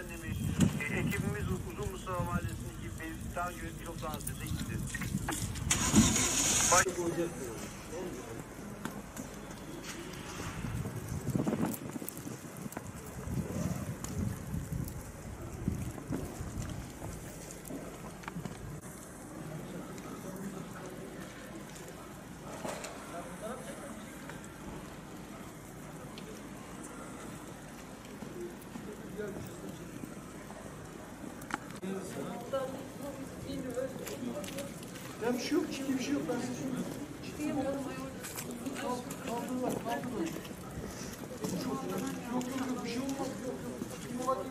Efendimiz, e, ekibimiz Uzun Mustafa Mahallesi'ndeki meclis daha yönetim toplantısına gitti. Baş... Ya bir şey yok, ciddi bir şey yok. Ben size söyleyeyim. Kaldırırlar, kaldırırlar. Yok yok yok, bir şey olmaz. Yok yok. Şimdi bakayım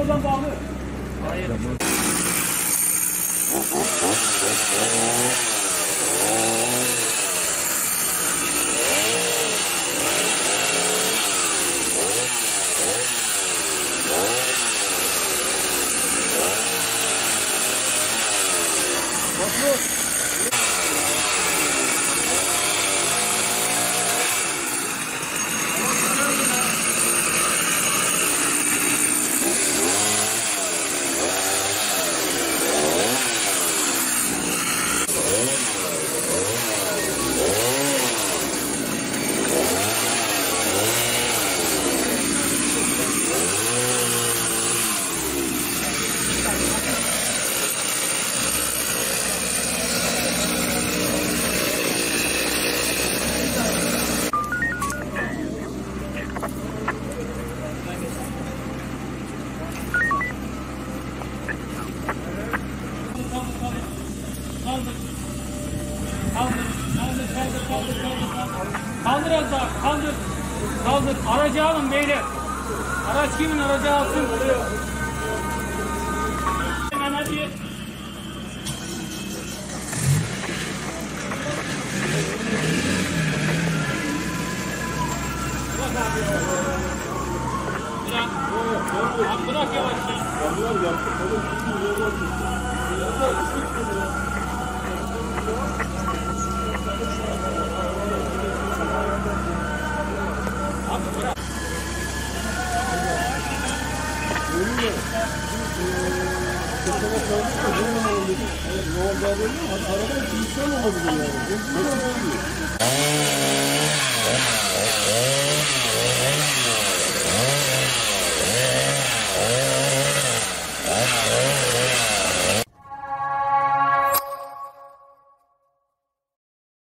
oradan bağlı. Kaldır. Kaldır. Kaldır, kaldır, kaldır, kaldır, kaldır. Kaldır az daha, kaldır. Kaldır. Aracı alın beyler. Araç kimin aracı alsın. Hemen hadi. Bırak. Abi bırak yavaşça. Thank